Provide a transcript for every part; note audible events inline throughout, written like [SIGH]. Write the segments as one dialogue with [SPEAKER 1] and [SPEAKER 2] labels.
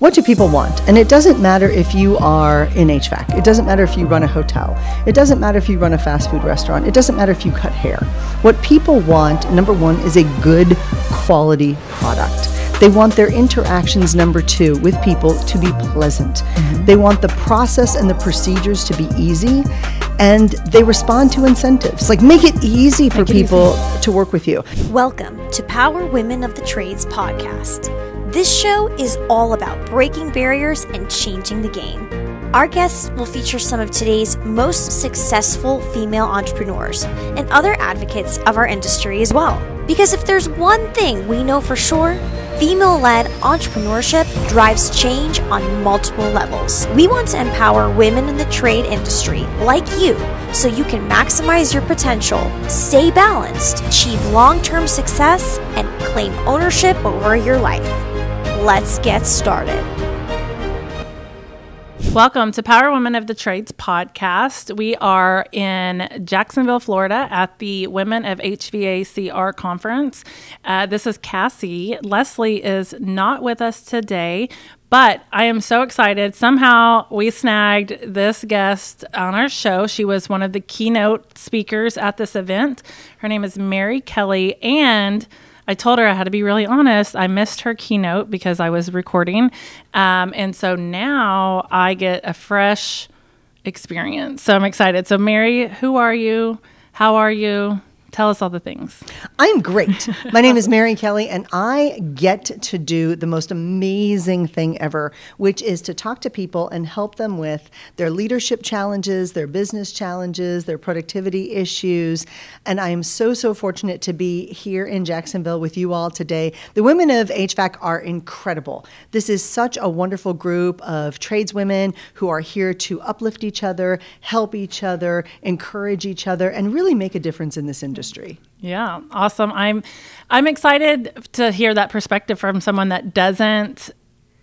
[SPEAKER 1] what do people want? And it doesn't matter if you are in HVAC. It doesn't matter if you run a hotel. It doesn't matter if you run a fast food restaurant. It doesn't matter if you cut hair. What people want, number one, is a good quality product. They want their interactions, number two, with people to be pleasant. Mm-hmm. They want the process and the procedures to be easy, and they respond to incentives. Like, make it easy for make people easy. to work with you.
[SPEAKER 2] Welcome to Power Women of the Trades podcast. This show is all about breaking barriers and changing the game. Our guests will feature some of today's most successful female entrepreneurs and other advocates of our industry as well. Because if there's one thing we know for sure, female led entrepreneurship drives change on multiple levels. We want to empower women in the trade industry like you so you can maximize your potential, stay balanced, achieve long term success, and claim ownership over your life let's get started.
[SPEAKER 3] Welcome to Power Women of the Trades podcast. We are in Jacksonville, Florida at the Women of HVACR conference. Uh, this is Cassie. Leslie is not with us today, but I am so excited. Somehow we snagged this guest on our show. She was one of the keynote speakers at this event. Her name is Mary Kelly, and I told her I had to be really honest. I missed her keynote because I was recording. Um, and so now I get a fresh experience. So I'm excited. So, Mary, who are you? How are you? Tell us all the things.
[SPEAKER 1] I'm great. [LAUGHS] My name is Mary Kelly, and I get to do the most amazing thing ever, which is to talk to people and help them with their leadership challenges, their business challenges, their productivity issues. And I am so, so fortunate to be here in Jacksonville with you all today. The women of HVAC are incredible. This is such a wonderful group of tradeswomen who are here to uplift each other, help each other, encourage each other, and really make a difference in this industry industry.
[SPEAKER 3] Yeah, awesome. I'm I'm excited to hear that perspective from someone that doesn't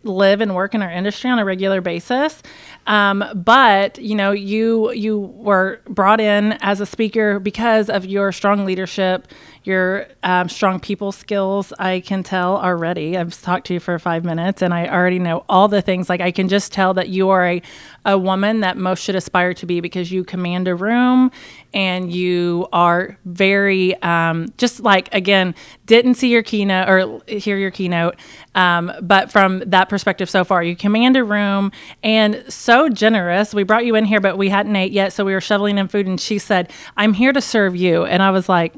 [SPEAKER 3] live and work in our industry on a regular basis. Um, but you know, you you were brought in as a speaker because of your strong leadership, your um, strong people skills. I can tell already. I've talked to you for five minutes, and I already know all the things. Like I can just tell that you are a a woman that most should aspire to be because you command a room and you are very um, just like again didn't see your keynote or hear your keynote um, but from that perspective so far you command a room and so generous we brought you in here but we hadn't ate yet so we were shoveling in food and she said i'm here to serve you and i was like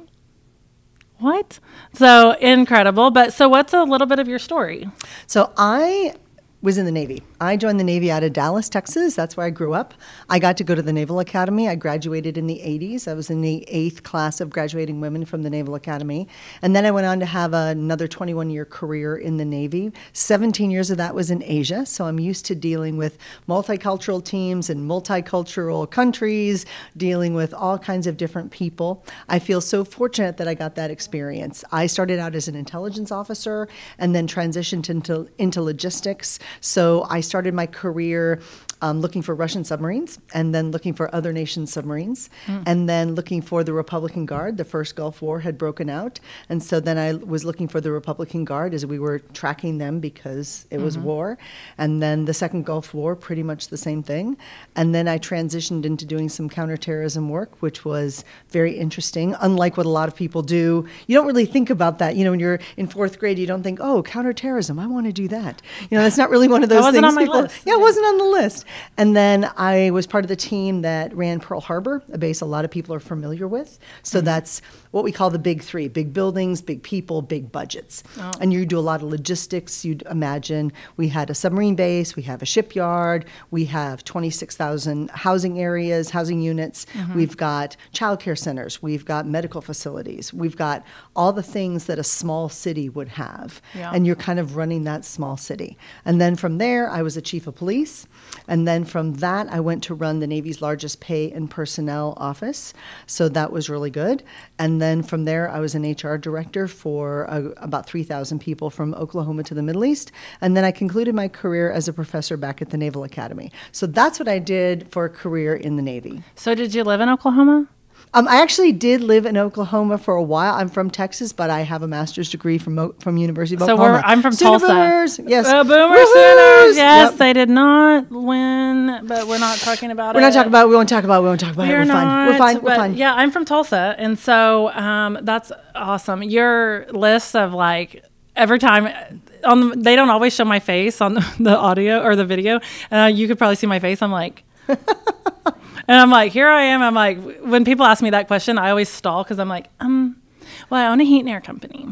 [SPEAKER 3] what? So incredible. But so what's a little bit of your story?
[SPEAKER 1] So i was in the Navy. I joined the Navy out of Dallas, Texas. That's where I grew up. I got to go to the Naval Academy. I graduated in the 80s. I was in the eighth class of graduating women from the Naval Academy. And then I went on to have another 21 year career in the Navy. 17 years of that was in Asia. So I'm used to dealing with multicultural teams and multicultural countries, dealing with all kinds of different people. I feel so fortunate that I got that experience. I started out as an intelligence officer and then transitioned into, into logistics. So I started my career um, looking for Russian submarines and then looking for other nations' submarines mm. and then looking for the Republican Guard. The first Gulf War had broken out. And so then I was looking for the Republican Guard as we were tracking them because it mm-hmm. was war. And then the second Gulf War, pretty much the same thing. And then I transitioned into doing some counterterrorism work, which was very interesting, unlike what a lot of people do. You don't really think about that. You know, when you're in fourth grade, you don't think, oh, counterterrorism, I want to do that. You know, that's not really one of those things on people.
[SPEAKER 3] List.
[SPEAKER 1] Yeah, it wasn't on the list. And then I was part of the team that ran Pearl Harbor, a base a lot of people are familiar with. So mm-hmm. that's what we call the big three big buildings, big people, big budgets. Oh. And you do a lot of logistics. You'd imagine we had a submarine base, we have a shipyard, we have 26,000 housing areas, housing units, mm-hmm. we've got childcare centers, we've got medical facilities, we've got all the things that a small city would have. Yeah. And you're kind of running that small city. And then from there, I was a chief of police. And then from that, I went to run the Navy's largest pay and personnel office. So that was really good. And then from there, I was an HR director for uh, about 3,000 people from Oklahoma to the Middle East. And then I concluded my career as a professor back at the Naval Academy. So that's what I did for a career in the Navy.
[SPEAKER 3] So did you live in Oklahoma?
[SPEAKER 1] Um, I actually did live in Oklahoma for a while. I'm from Texas, but I have a master's degree from from University of
[SPEAKER 3] so
[SPEAKER 1] Oklahoma.
[SPEAKER 3] So I'm from
[SPEAKER 1] Sooner
[SPEAKER 3] Tulsa.
[SPEAKER 1] Boomers, yes.
[SPEAKER 3] Uh, boomer Sooners, Yes,
[SPEAKER 1] Yep.
[SPEAKER 3] they did not win, but we're not talking about it.
[SPEAKER 1] We're not talking about. it. We won't talk about. it. We won't talk about. it.
[SPEAKER 3] We're
[SPEAKER 1] We're
[SPEAKER 3] not.
[SPEAKER 1] fine. We're fine. We're fine.
[SPEAKER 3] Yeah, I'm from Tulsa, and so um, that's awesome. Your list of like every time on the, they don't always show my face on the, [LAUGHS] the audio or the video. Uh, you could probably see my face. I'm like. And I'm like, here I am. I'm like, when people ask me that question, I always stall because I'm like, um, well, I own a heat and air company.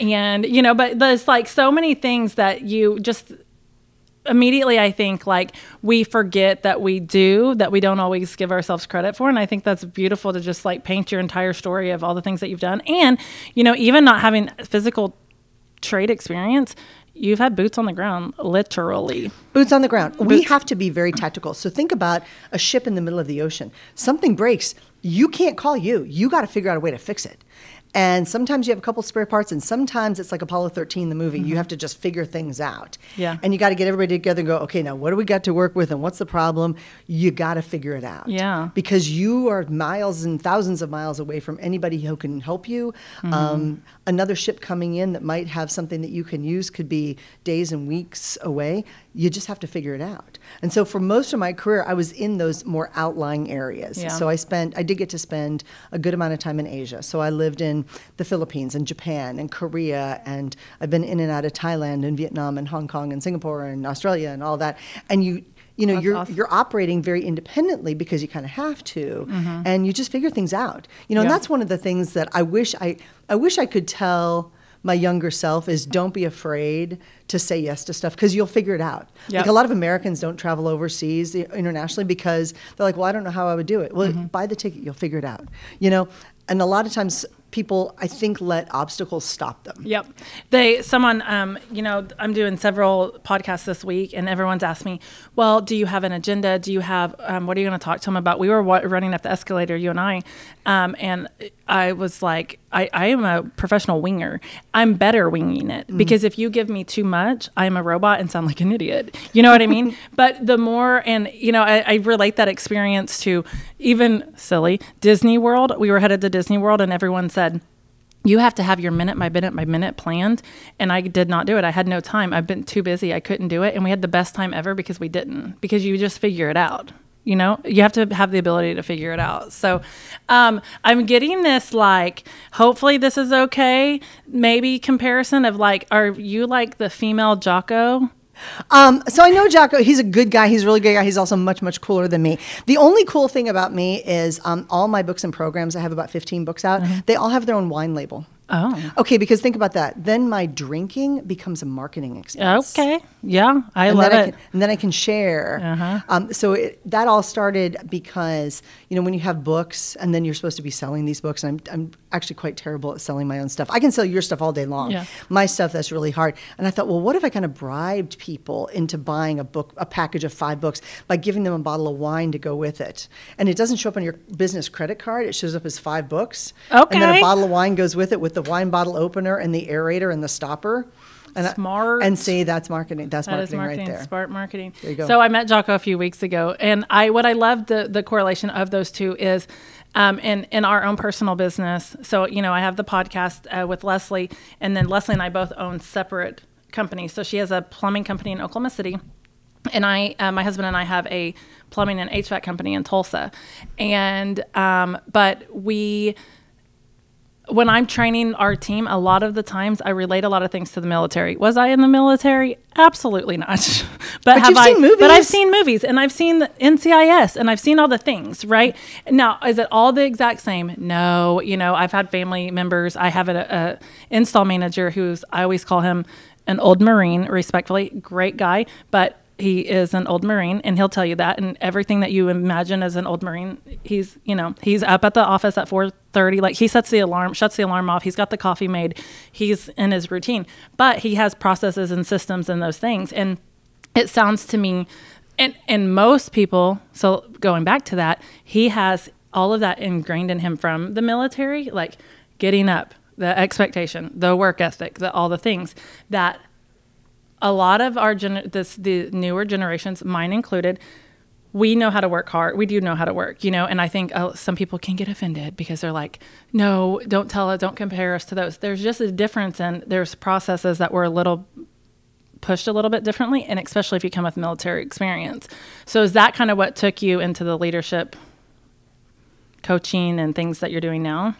[SPEAKER 3] And, you know, but there's like so many things that you just immediately, I think, like we forget that we do, that we don't always give ourselves credit for. And I think that's beautiful to just like paint your entire story of all the things that you've done. And, you know, even not having physical trade experience, you've had boots on the ground, literally.
[SPEAKER 1] Boots on the ground. We have to be very tactical. So think about a ship in the middle of the ocean. Something breaks. You can't call you. You got to figure out a way to fix it. And sometimes you have a couple spare parts, and sometimes it's like Apollo 13, the movie. You have to just figure things out.
[SPEAKER 3] Mm-hmm. Yeah.
[SPEAKER 1] And you got to get everybody together and go, okay, now what do we got to work with, and what's the problem? You got to figure it out.
[SPEAKER 3] Yeah.
[SPEAKER 1] Because you are miles and thousands of miles away from anybody who can help you. Um, another ship coming in that might have something that you can use could be days and weeks away. You just have to figure it out. And so for most of my career, I was in those more outlying areas.
[SPEAKER 3] Yeah.
[SPEAKER 1] So I spent, I did get to spend a good amount of time in Asia. So I lived in the Philippines and Japan and Korea, and I've been in and out of Thailand and Vietnam and Hong Kong and Singapore and Australia and all that. And you, you know,
[SPEAKER 3] That's
[SPEAKER 1] you're
[SPEAKER 3] awesome.
[SPEAKER 1] you're operating very independently because you kind of have to, and you just figure things out. You know, and
[SPEAKER 3] Mm-hmm.
[SPEAKER 1] That's one of the things that I wish I I wish I could tell my younger self is don't be afraid to say yes to stuff because you'll figure it out.
[SPEAKER 3] Yep.
[SPEAKER 1] Like a lot of Americans don't travel overseas internationally because they're like, well, I don't know how I would do it. Well,
[SPEAKER 3] Mm-hmm.
[SPEAKER 1] buy the ticket, you'll figure it out. You know, and a lot of times people I think let obstacles stop them.
[SPEAKER 3] Yep. They someone um you know I'm doing several podcasts this week and everyone's asked me, "Well, do you have an agenda? Do you have um, what are you going to talk to them about?" We were running up the escalator you and I um and I was like, I, I am a professional winger. I'm better winging it mm. because if you give me too much, I'm a robot and sound like an idiot. You know what I mean? [LAUGHS] but the more, and you know, I, I relate that experience to even silly Disney World. We were headed to Disney World and everyone said, you have to have your minute by minute by minute planned and i did not do it i had no time i've been too busy i couldn't do it and we had the best time ever because we didn't because you just figure it out you know you have to have the ability to figure it out so um, i'm getting this like hopefully this is okay maybe comparison of like are you like the female jocko
[SPEAKER 1] Um, so I know Jocko. He's a good guy. He's a really good guy. He's also much, much cooler than me. The only cool thing about me is um, all my books and programs. I have about 15 books out. They all have their own wine label.
[SPEAKER 3] Oh
[SPEAKER 1] Okay, because think about that. Then my drinking becomes a marketing expense.
[SPEAKER 3] okay yeah i
[SPEAKER 1] and
[SPEAKER 3] love
[SPEAKER 1] then I
[SPEAKER 3] it
[SPEAKER 1] can, and then I can share.
[SPEAKER 3] Uh-huh.
[SPEAKER 1] Um, so it, that all started because you know when you have books and then you're supposed to be selling these books. And I'm I'm actually quite terrible at selling my own stuff. I can sell your stuff all day long.
[SPEAKER 3] Yeah.
[SPEAKER 1] My stuff that's really hard. And I thought, well, what if I kind of bribed people into buying a book, a package of five books, by giving them a bottle of wine to go with it? And it doesn't show up on your business credit card. It shows up as five books. Okay. And then a bottle of wine goes with it with the wine bottle opener and the aerator and the stopper. And I- and see, that's marketing. That's
[SPEAKER 3] That is
[SPEAKER 1] marketing,
[SPEAKER 3] marketing,
[SPEAKER 1] right there.
[SPEAKER 3] smart marketing.
[SPEAKER 1] There you go.
[SPEAKER 3] So I met Jocko a few weeks ago, and I what I love the the correlation of those two is. Um, in, in our own personal business. So, you know, I have the podcast uh, with Leslie, and then Leslie and I both own separate companies. So she has a plumbing company in Oklahoma City, and I, uh, my husband and I have a plumbing and HVAC company in Tulsa. And, um, but we, when I'm training our team, a lot of the times I relate a lot of things to the military. Was I in the military? Absolutely not. [LAUGHS] but, have
[SPEAKER 1] you've
[SPEAKER 3] I?
[SPEAKER 1] seen
[SPEAKER 3] But I've seen movies, and I've seen the NCIS, and I've seen all the things. Right now, is it all the exact same? No. You know, I've had family members. I have a, a install manager who's I always call him an old Marine, respectfully, great guy, but he is an old marine and he'll tell you that and everything that you imagine as an old marine he's you know he's up at the office at 4.30 like he sets the alarm shuts the alarm off he's got the coffee made he's in his routine but he has processes and systems and those things and it sounds to me and and most people so going back to that he has all of that ingrained in him from the military like getting up the expectation the work ethic the all the things that a lot of our gener- this the newer generations, mine included, we know how to work hard. We do know how to work, you know. And I think uh, some people can get offended because they're like, "No, don't tell us, don't compare us to those." There's just a difference, and there's processes that we're a little pushed a little bit differently, and especially if you come with military experience. So, is that kind of what took you into the leadership coaching and things that you're doing now?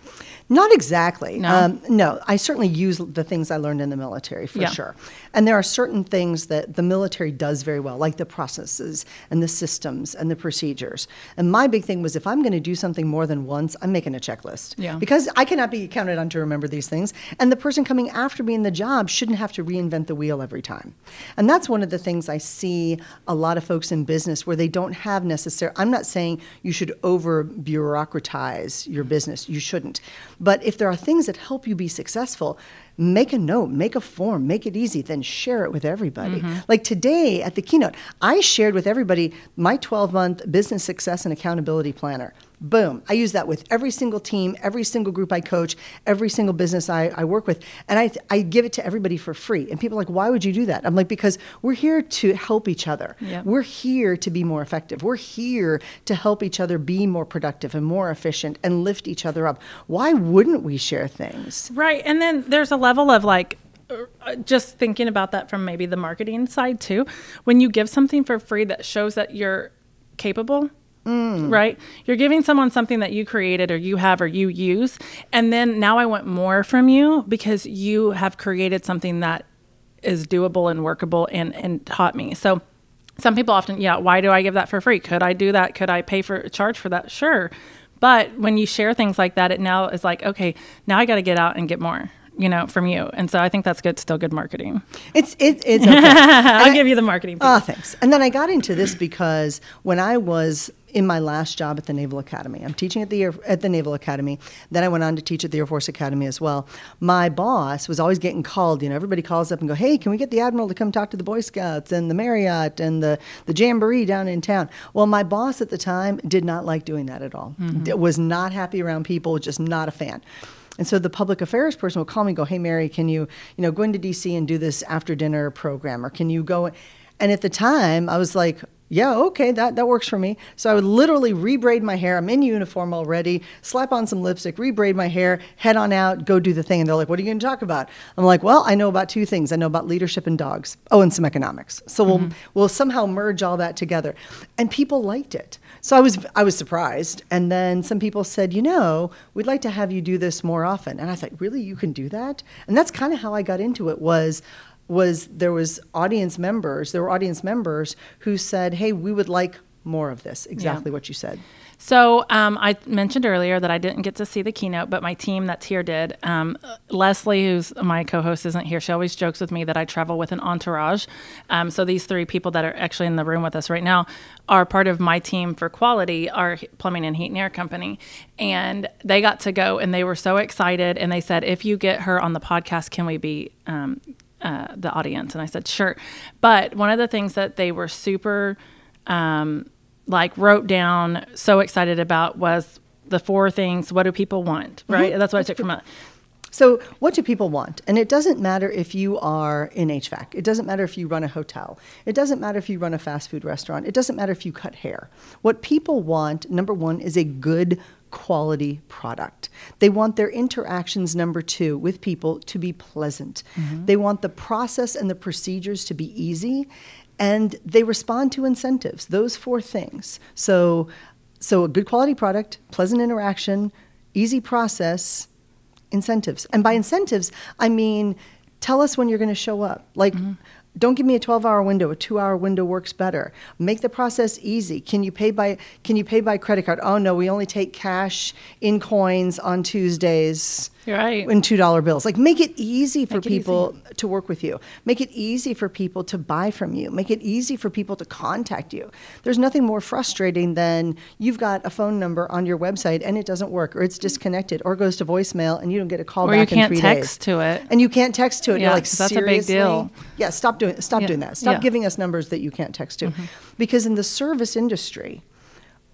[SPEAKER 1] Not exactly.
[SPEAKER 3] No?
[SPEAKER 1] Um, no, I certainly use the things I learned in the military for
[SPEAKER 3] Yeah.
[SPEAKER 1] sure. And there are certain things that the military does very well, like the processes and the systems and the procedures. And my big thing was if I'm going to do something more than once, I'm making a checklist.
[SPEAKER 3] Yeah.
[SPEAKER 1] Because I cannot be counted on to remember these things. And the person coming after me in the job shouldn't have to reinvent the wheel every time. And that's one of the things I see a lot of folks in business where they don't have necessary. I'm not saying you should over bureaucratize your business. You shouldn't. But if there are things that help you be successful, make a note, make a form, make it easy, then share it with everybody. Mm-hmm. Like today at the keynote, I shared with everybody my 12 month business success and accountability planner. Boom. I use that with every single team, every single group I coach, every single business I, I work with. And I, I give it to everybody for free. And people are like, why would you do that? I'm like, because we're here to help each other.
[SPEAKER 3] Yep.
[SPEAKER 1] We're here to be more effective. We're here to help each other be more productive and more efficient and lift each other up. Why wouldn't we share things?
[SPEAKER 3] Right. And then there's a level of like, uh, just thinking about that from maybe the marketing side too. When you give something for free that shows that you're capable, Mm. right? You're giving someone something that you created or you have or you use. And then now I want more from you because you have created something that is doable and workable and, and taught me. So some people often, yeah, why do I give that for free? Could I do that? Could I pay for charge for that? Sure. But when you share things like that, it now is like, okay, now I got to get out and get more, you know, from you. And so I think that's good, still good marketing.
[SPEAKER 1] It's it, it's [LAUGHS] okay.
[SPEAKER 3] I'll give you the marketing piece.
[SPEAKER 1] Oh, thanks. And then I got into this because when I was in my last job at the Naval Academy, I'm teaching at the Air, at the Naval Academy. Then I went on to teach at the Air Force Academy as well. My boss was always getting called. You know, everybody calls up and go, "Hey, can we get the admiral to come talk to the Boy Scouts and the Marriott and the the Jamboree down in town?" Well, my boss at the time did not like doing that at all. Mm-hmm. D- Was not happy around people. Just not a fan. And so the public affairs person will call me and go, Hey, Mary, can you, you know, go into DC and do this after dinner program? Or can you go? And at the time, I was like, yeah, okay, that, that works for me. So I would literally rebraid my hair. I'm in uniform already, slap on some lipstick, rebraid my hair, head on out, go do the thing. And they're like, what are you going to talk about? I'm like, well, I know about two things. I know about leadership and dogs. Oh, and some economics. So we'll, mm-hmm. we'll somehow merge all that together. And people liked it. So I was I was surprised, and then some people said, you know, we'd like to have you do this more often. And I thought, really, you can do that? And that's kind of how I got into it. Was was there was audience members, there were audience members who said, hey, we would like more of this. Exactly what you said.
[SPEAKER 3] So um, I mentioned earlier that I didn't get to see the keynote, but my team that's here did. Um, Leslie, who's my co-host, isn't here. She always jokes with me that I travel with an entourage. Um, so these three people that are actually in the room with us right now are part of my team for quality, our plumbing and heat and air company, and they got to go and they were so excited. And they said, if you get her on the podcast, can we be um, uh, the audience? And I said, sure. But one of the things that they were super um, like wrote down so excited about was the four things what do people want right that's what i took from it
[SPEAKER 1] So, what do people want? And it doesn't matter if you are in HVAC. It doesn't matter if you run a hotel. It doesn't matter if you run a fast food restaurant. It doesn't matter if you cut hair. What people want, number one, is a good quality product. They want their interactions, number two, with people to be pleasant. Mm-hmm. They want the process and the procedures to be easy. And they respond to incentives, those four things. So, so a good quality product, pleasant interaction, easy process, incentives. And by incentives, I mean tell us when you're going to show up. Like mm-hmm. don't give me a 12-hour window, a 2-hour window works better. Make the process easy. Can you pay by can you pay by credit card? Oh no, we only take cash in coins on Tuesdays.
[SPEAKER 3] You're right.
[SPEAKER 1] In $2 bills. Like make it easy for
[SPEAKER 3] Make
[SPEAKER 1] people to work with you. Make it easy for people to buy from you. Make it easy for people to contact you. There's nothing more frustrating than you've got a phone number on your website and it doesn't work or it's disconnected or goes to voicemail and you don't get a call back.
[SPEAKER 3] Or you can't
[SPEAKER 1] three
[SPEAKER 3] text
[SPEAKER 1] days.
[SPEAKER 3] to it.
[SPEAKER 1] And you can't text to it.
[SPEAKER 3] Yeah,
[SPEAKER 1] You're like,
[SPEAKER 3] that's a big
[SPEAKER 1] "Seriously?"
[SPEAKER 3] deal.
[SPEAKER 1] Yeah, stop doing stop
[SPEAKER 3] Yeah,
[SPEAKER 1] doing that. Stop
[SPEAKER 3] yeah. Mm-hmm.
[SPEAKER 1] giving us numbers that you can't text to. Because in the service industry,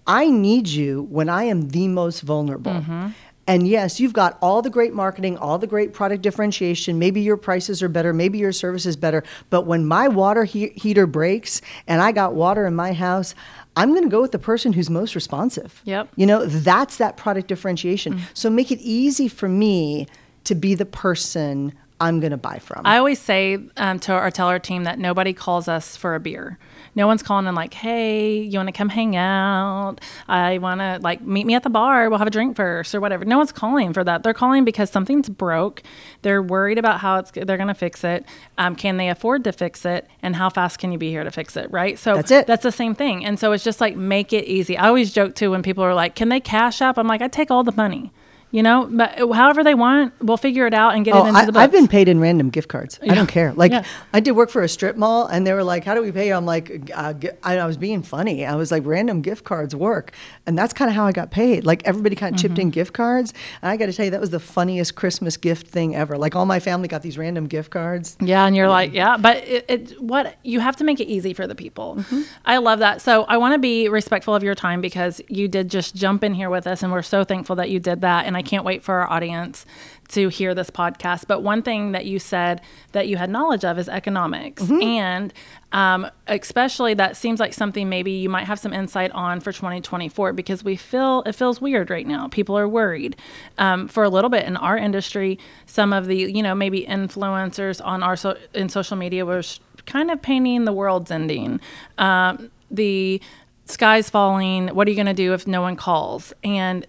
[SPEAKER 1] I need you when I am the most vulnerable.
[SPEAKER 3] Mm-hmm.
[SPEAKER 1] And yes, you've got all the great marketing, all the great product differentiation. Maybe your prices are better, maybe your service is better. But when my water he- heater breaks and I got water in my house, I'm going to go with the person who's most responsive.
[SPEAKER 3] Yep.
[SPEAKER 1] You know, that's that product differentiation. So make it easy for me to be the person I'm going to buy from.
[SPEAKER 3] I always say um, to our tell our team that nobody calls us for a beer. No one's calling and like, hey, you want to come hang out? I want to like meet me at the bar. We'll have a drink first or whatever. No one's calling for that. They're calling because something's broke. They're worried about how it's they're going to fix it. Um, can they afford to fix it? And how fast can you be here to fix it? Right. So
[SPEAKER 1] That's it.
[SPEAKER 3] That's the same thing. And so it's just like make it easy. I always joke too when people are like, can they cash up? I'm like, I take all the money. You know, but however they want, we'll figure it out and get
[SPEAKER 1] Oh,
[SPEAKER 3] it into
[SPEAKER 1] I,
[SPEAKER 3] the books.
[SPEAKER 1] I've been paid in random gift cards. I don't care. Like
[SPEAKER 3] Yeah.
[SPEAKER 1] I did work for a strip mall, and they were like, "How do we pay you?" I'm like, uh, I, I was being funny. I was like, "Random gift cards work," and that's kind of how I got paid. Like everybody kind of chipped
[SPEAKER 3] Mm-hmm.
[SPEAKER 1] in gift cards, and I got to tell you, that was the funniest Christmas gift thing ever. Like all my family got these random gift cards.
[SPEAKER 3] Yeah, and you're like, yeah, but it, it what you have to make it easy for the people. I love that. So I want to be respectful of your time because you did just jump in here with us, and we're so thankful that you did that. And I can't wait for our audience to hear this podcast. But one thing that you said that you had knowledge of is economics, and um, especially that seems like something maybe you might have some insight on for 2024 because we feel it feels weird right now. People are worried um, for a little bit in our industry. Some of the you know maybe influencers on our so, in social media was kind of painting the world's ending. Um, the sky's falling. What are you going to do if no one calls? And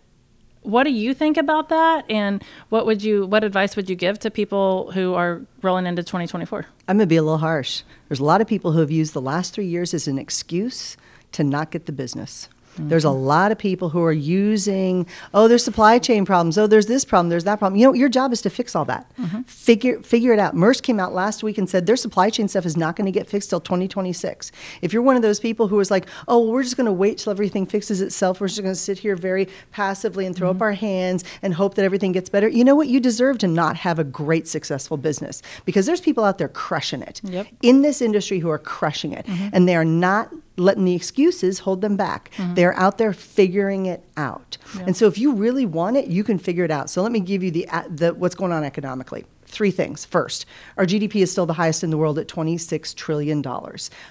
[SPEAKER 3] what do you think about that? And what would you what advice would you give to people who are rolling into 2024?
[SPEAKER 1] I'm gonna be a little harsh. There's a lot of people who have used the last three years as an excuse to not get the business. There's a mm-hmm. lot of people who are using, oh, there's supply chain problems. Oh, there's this problem. There's that problem. You know, your job is to fix all that. Mm-hmm. Figure figure it out. Maersk came out last week and said their supply chain stuff is not going to get fixed till 2026. If you're one of those people who is like, oh, well, we're just going to wait till everything fixes itself. We're just going to sit here very passively and throw up mm-hmm. our hands and hope that everything gets better. You know what? You deserve to not have a great successful business because there's people out there crushing it
[SPEAKER 3] Yep.
[SPEAKER 1] in this industry who are crushing it, and they are not letting the excuses hold them back. Mm-hmm. They're out there figuring it out. And so if you really want it, you can figure it out. So let me give you the, the what's going on economically. Three things. First, our GDP is still the highest in the world at $26 trillion.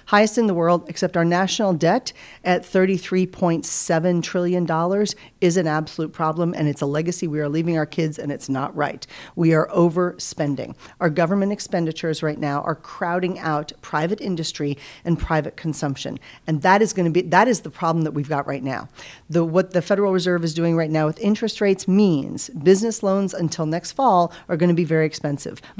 [SPEAKER 1] Highest in the world, except our national debt at $33.7 trillion is an absolute problem, and it's a legacy we are leaving our kids, and it's not right. We are overspending. Our government expenditures right now are crowding out private industry and private consumption, and that is going to be that is the problem that we've got right now. The what the Federal Reserve is doing right now with interest rates means business loans until next fall are going to be very expensive.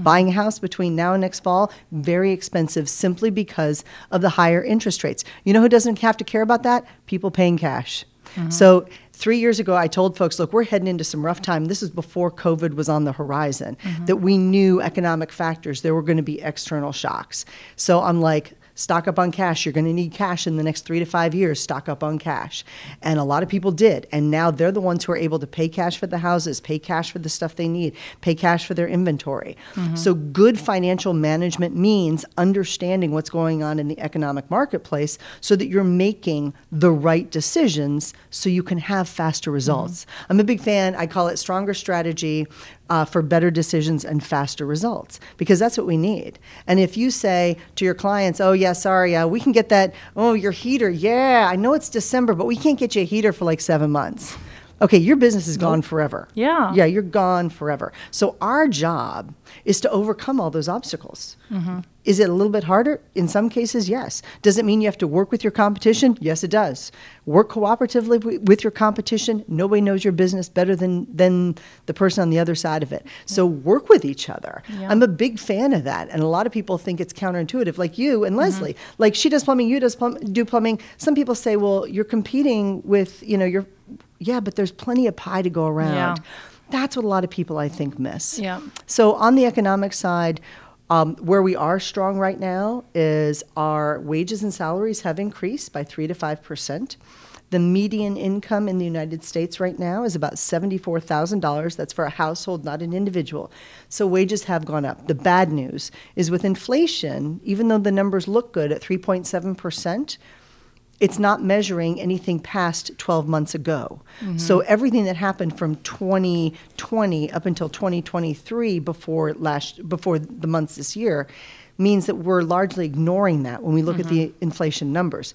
[SPEAKER 1] Buying a house between now and next fall very expensive simply because of the higher interest rates. You know who doesn't have to care about that? People paying cash. Mm-hmm. So three years ago, I told folks, look, we're heading into some rough time. This is before COVID was on the horizon, mm-hmm. that we knew economic factors, there were going to be external shocks. So I'm like, stock up on cash. You're going to need cash in the next three to five years. Stock up on cash. And a lot of people did. And now they're the ones who are able to pay cash for the houses, pay cash for the stuff they need, pay cash for their inventory. Mm-hmm. So good financial management means understanding what's going on in the economic marketplace so that you're making the right decisions so you can have faster results. Mm-hmm. I'm a big fan. I call it stronger strategy uh, for better decisions and faster results because that's what we need. And if you say to your clients, "Oh yeah, sorry, uh, we can get that. Oh, your heater. Yeah, I know it's December, but we can't get you a heater for like seven months." Okay, your business is gone forever.
[SPEAKER 3] Yeah.
[SPEAKER 1] Yeah, you're gone forever. So our job is to overcome all those obstacles. Mm-hmm. Is it a little bit harder? In some cases, yes. Does it mean you have to work with your competition? Yes, it does. Work cooperatively wi- with your competition. Nobody knows your business better than, than the person on the other side of it. So work with each other.
[SPEAKER 3] Yeah.
[SPEAKER 1] I'm a big fan of that. And a lot of people think it's counterintuitive, like you and mm-hmm. Leslie. Like she does plumbing, you does plum- do plumbing. Some people say, well, you're competing with, you know, you're, yeah, but there's plenty of pie to go around.
[SPEAKER 3] Yeah.
[SPEAKER 1] That's what a lot of people, I think, miss.
[SPEAKER 3] Yeah.
[SPEAKER 1] So on the economic side, um, where we are strong right now is our wages and salaries have increased by three to five percent. The median income in the United States right now is about seventy-four thousand dollars. That's for a household, not an individual. So wages have gone up. The bad news is with inflation, even though the numbers look good at three point seven percent, it's not measuring anything past 12 months ago. Mm-hmm. So everything that happened from 2020 up until 2023 before last before the months this year means that we're largely ignoring that when we look at the mm-hmm. inflation numbers.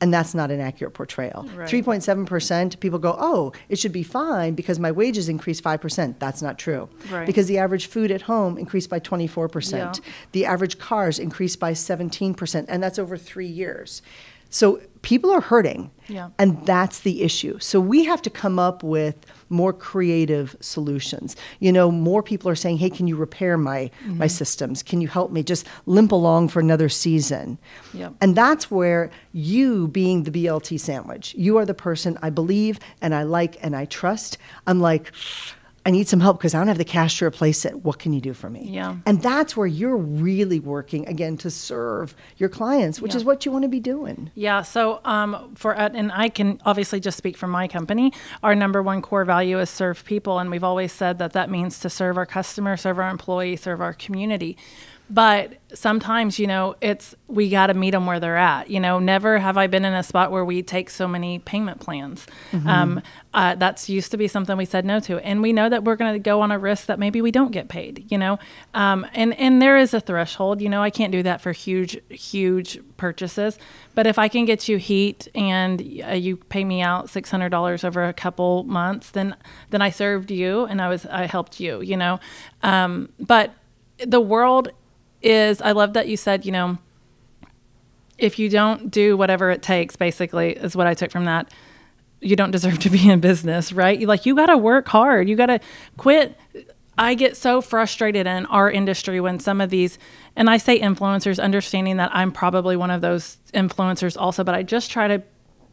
[SPEAKER 1] And that's not an accurate portrayal.
[SPEAKER 3] Right.
[SPEAKER 1] 3.7%, people go, oh, it should be fine because my wages increased 5%. That's not true.
[SPEAKER 3] Right.
[SPEAKER 1] Because the average food at home increased by 24%.
[SPEAKER 3] Yeah.
[SPEAKER 1] The average cars increased by 17%, and that's over three years. So people are hurting.
[SPEAKER 3] Yeah.
[SPEAKER 1] And that's the issue. So we have to come up with more creative solutions. You know, more people are saying, "Hey, can you repair my my mm-hmm. systems? Can you help me just limp along for another season?"
[SPEAKER 3] Yep.
[SPEAKER 1] And that's where you being the BLT sandwich, you are the person I believe and I like and I trust. I'm like I need some help because I don't have the cash to replace it. What can you do for me?
[SPEAKER 3] Yeah.
[SPEAKER 1] And that's where you're really working again to serve your clients, which
[SPEAKER 3] Yeah.
[SPEAKER 1] is what you want to be doing.
[SPEAKER 3] Yeah. So, um, for uh, and I can obviously just speak for my company. Our number one core value is serve people, and we've always said that that means to serve our customer, serve our employee, serve our community. But sometimes, you know, it's we got to meet them where they're at. You know, never have I been in a spot where we take so many payment plans. Um, uh, that's used to be something we said no to, and we know that we're going to go on a risk that maybe we don't get paid. You know, um, and and there is a threshold. You know, I can't do that for huge, huge purchases. But if I can get you heat and uh, you pay me out six hundred dollars over a couple months, then then I served you and I was I helped you. You know, um, but the world is. I love that you said. You know, if you don't do whatever it takes, basically, is what I took from that. You don't deserve [LAUGHS] to be in business, right? Like you got to work hard. You got to quit. I get so frustrated in our industry when some of these, and I say influencers, understanding that I'm probably one of those influencers also, but I just try to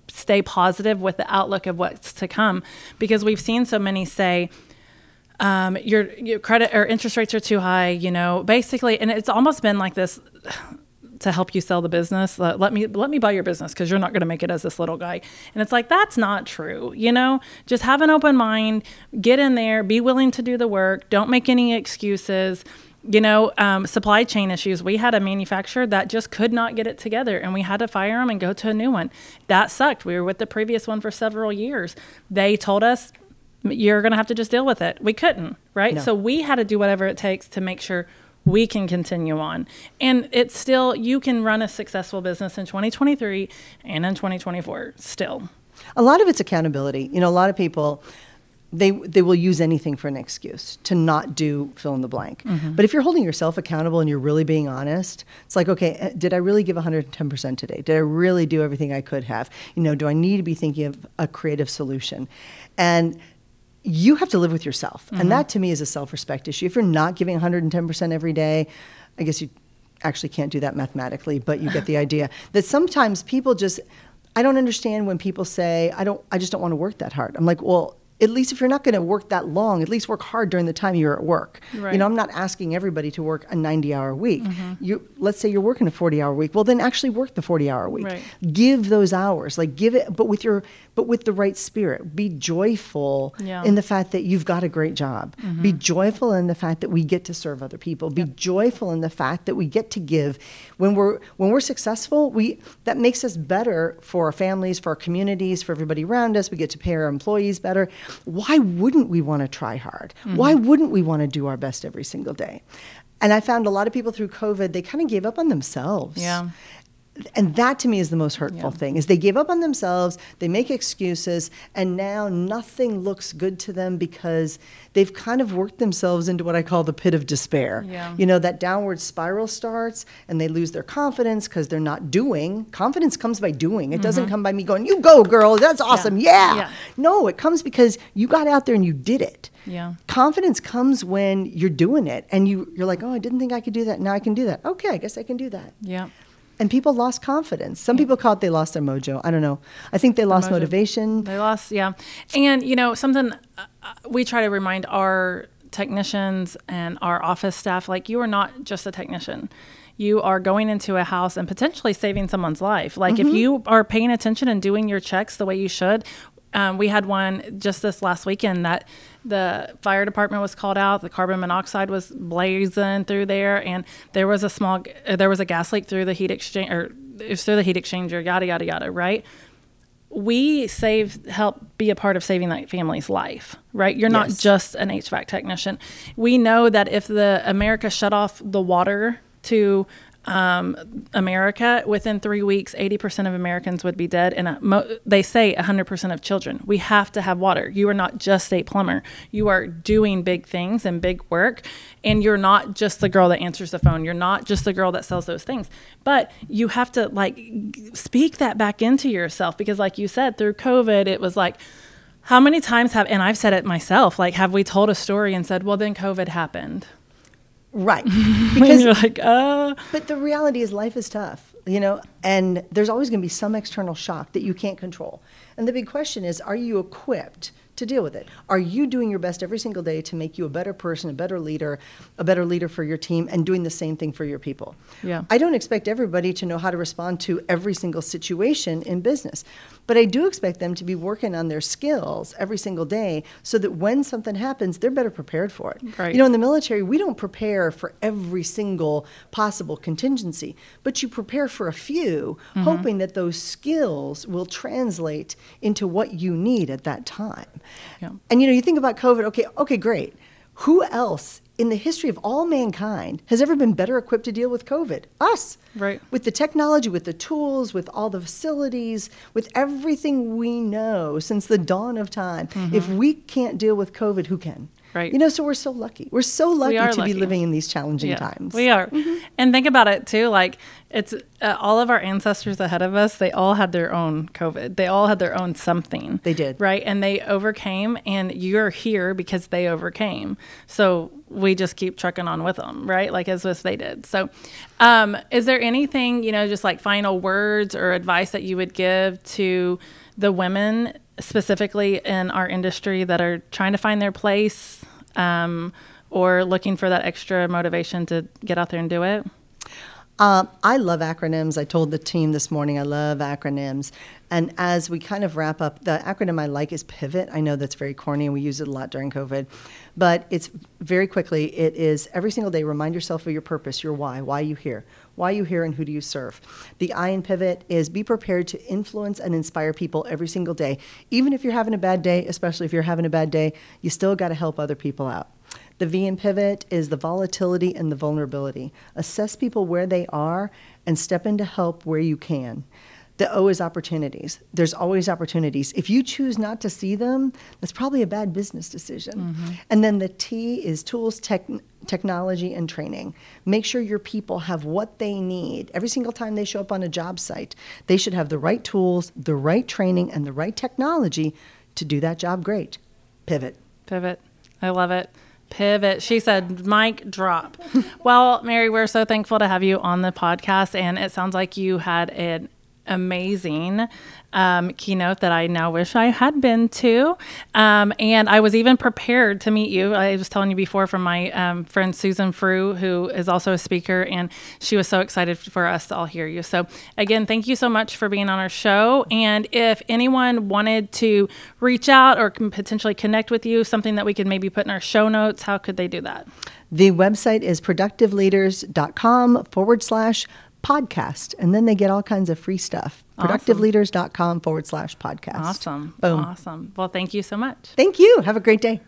[SPEAKER 3] stay positive with the outlook of what's to come because we've seen so many say, um, your, your credit or interest rates are too high, you know, basically, and it's almost been like this to help you sell the business. Let, let me let me buy your business because you're not going to make it as this little guy. And it's like that's not true. You know, just have an open mind, get in there, be willing to do the work. Don't make any excuses. You know, um, supply chain issues. We had a manufacturer that just could not get it together, and we had to fire them and go to a new one. That sucked. We were with the previous one for several years. They told us you're going to have to just deal with it. We couldn't, right?
[SPEAKER 1] No.
[SPEAKER 3] So we had to do whatever it takes to make sure we can continue on. And it's still, you can run a successful business in 2023 and in 2024 still.
[SPEAKER 1] A lot of it's accountability. You know, a lot of people they they will use anything for an excuse to not do fill in the blank. But if you're holding yourself accountable and you're really being honest, it's like, okay, uh, did I really give 110% today? Did I really do everything I could have? You know, do I need to be thinking of a creative solution? And you have to live with yourself. And mm-hmm. that to me is a self-respect issue. If you're not giving 110% every day, I guess you actually can't do that mathematically, but you get the [LAUGHS] idea that sometimes people just I don't understand when people say I don't I just don't want to work that hard. I'm like, well, at least if you're not going to work that long, at least work hard during the time you're at work. You know, I'm not asking everybody to work a 90-hour week. Mm-hmm. You let's say you're working a 40-hour week. Well, then actually work the 40-hour week.
[SPEAKER 3] Right.
[SPEAKER 1] Give those hours. Like give it but with your but with the right spirit. Be joyful
[SPEAKER 3] Yeah.
[SPEAKER 1] in the fact that you've got a great job. Mm-hmm. Be joyful in the fact that we get to serve other people. Be joyful in the fact that we get to give. When we're when we're successful, we that makes us better for our families, for our communities, for everybody around us. We get to pay our employees better. Why wouldn't we want to try hard? Mm-hmm. Why wouldn't we want to do our best every single day? And I found a lot of people through COVID, they kind of gave up on themselves
[SPEAKER 3] Yeah.
[SPEAKER 1] And that to me is the most hurtful
[SPEAKER 3] Yeah.
[SPEAKER 1] thing is they give up on themselves they make excuses and now nothing looks good to them because they've kind of worked themselves into what i call the pit of despair
[SPEAKER 3] Yeah.
[SPEAKER 1] you know that downward spiral starts and they lose their confidence because they're not doing confidence comes by doing it doesn't come by me going you go girl that's awesome yeah,
[SPEAKER 3] Mm-hmm. Yeah.
[SPEAKER 1] no it comes because you got out there and you did it
[SPEAKER 3] Yeah.
[SPEAKER 1] confidence comes when you're doing it and you, you're like oh i didn't think i could do that now i can do that okay i guess i can do that
[SPEAKER 3] Yeah.
[SPEAKER 1] And people lost confidence. Some people call it they lost their mojo. I don't know. I think they lost motivation.
[SPEAKER 3] They lost, yeah. And, you know, something uh, uh, we try to remind our technicians and our office staff like, you are not just a technician. You are going into a house and potentially saving someone's life. Like, if you are paying attention and doing your checks the way you should, um, we had one just this last weekend that the fire department was called out. The carbon monoxide was blazing through there, and there was a small, uh, there was a gas leak through the heat exchange, or it was through the heat exchanger. Yada yada yada. Right we save help be a part of saving that family's life right you're not just an hvac technician we know that if the america shut off the water to um, America, within three weeks, 80% of Americans would be dead. And uh, mo- they say 100% of children. We have to have water. You are not just a plumber, you are doing big things and big work. And you're not just the girl that answers the phone. You're not just the girl that sells those things. But you have to like speak that back into yourself because, like you said, through COVID, it was like, how many times have, and I've said it myself, like, have we told a story and said, well, then COVID happened?
[SPEAKER 1] Right. [LAUGHS]
[SPEAKER 3] Because you're like, uh.
[SPEAKER 1] But the reality is life is tough, you know, and there's always going to be some external shock that you can't control. And the big question is, are you equipped to deal with it? Are you doing your best every single day to make you a better person, a better leader, a better leader for your team, and doing the same thing for your people?
[SPEAKER 3] Yeah.
[SPEAKER 1] I don't expect everybody to know how to respond to every single situation in business, but I do expect them to be working on their skills every single day so that when something happens, they're better prepared for it.
[SPEAKER 3] Right.
[SPEAKER 1] You know, in the military, we don't prepare for every single possible contingency, but you prepare for a few, mm-hmm. hoping that those skills will translate into what you need at that time.
[SPEAKER 3] Yeah.
[SPEAKER 1] And you know, you think about COVID, okay, okay, great. Who else in the history of all mankind has ever been better equipped to deal with COVID? Us.
[SPEAKER 3] Right.
[SPEAKER 1] With the technology, with the tools, with all the facilities, with everything we know since the dawn of time. Mm-hmm. If we can't deal with COVID, who can?
[SPEAKER 3] Right.
[SPEAKER 1] You know, so we're so lucky. We're so lucky
[SPEAKER 3] are
[SPEAKER 1] to
[SPEAKER 3] lucky.
[SPEAKER 1] be living in these challenging
[SPEAKER 3] Yeah,
[SPEAKER 1] times.
[SPEAKER 3] We are. And think about it too. Like it's uh, all of our ancestors ahead of us, they all had their own COVID. They all had their own something.
[SPEAKER 1] They did.
[SPEAKER 3] Right. And they overcame, and you're here because they overcame. So we just keep trucking on with them, right? Like as if they did. So, um, is there anything, you know, just like final words or advice that you would give to the women specifically in our industry that are trying to find their place um, or looking for that extra motivation to get out there and do it?
[SPEAKER 1] Um, I love acronyms. I told the team this morning I love acronyms. And as we kind of wrap up, the acronym I like is PIVOT. I know that's very corny and we use it a lot during COVID, but it's very quickly, it is every single day remind yourself of your purpose, your why, why are you here, why are you here, and who do you serve. The I in PIVOT is be prepared to influence and inspire people every single day. Even if you're having a bad day, especially if you're having a bad day, you still got to help other people out. The V in pivot is the volatility and the vulnerability. Assess people where they are and step in to help where you can. The O is opportunities. There's always opportunities. If you choose not to see them, that's probably a bad business decision. Mm-hmm. And then the T is tools, tech, technology, and training. Make sure your people have what they need. Every single time they show up on a job site, they should have the right tools, the right training, and the right technology to do that job great. Pivot.
[SPEAKER 3] Pivot. I love it. Pivot. She said, mic drop. [LAUGHS] well, Mary, we're so thankful to have you on the podcast. And it sounds like you had an amazing um, keynote that I now wish I had been to. Um, and I was even prepared to meet you. I was telling you before from my um, friend Susan Frew, who is also a speaker, and she was so excited for us to all hear you. So, again, thank you so much for being on our show. And if anyone wanted to reach out or can potentially connect with you, something that we could maybe put in our show notes, how could they do that?
[SPEAKER 1] The website is productiveleaders.com forward slash podcast. And then they get all kinds of free stuff. Productiveleaders.com forward slash podcast.
[SPEAKER 3] Awesome.
[SPEAKER 1] Boom.
[SPEAKER 3] Awesome. Well, thank you so much.
[SPEAKER 1] Thank you. Have a great day.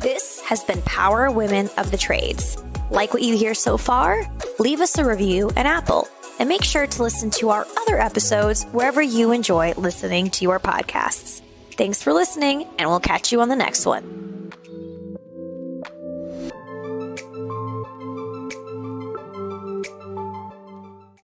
[SPEAKER 2] This has been Power Women of the Trades. Like what you hear so far? Leave us a review and Apple. And make sure to listen to our other episodes wherever you enjoy listening to your podcasts. Thanks for listening, and we'll catch you on the next one.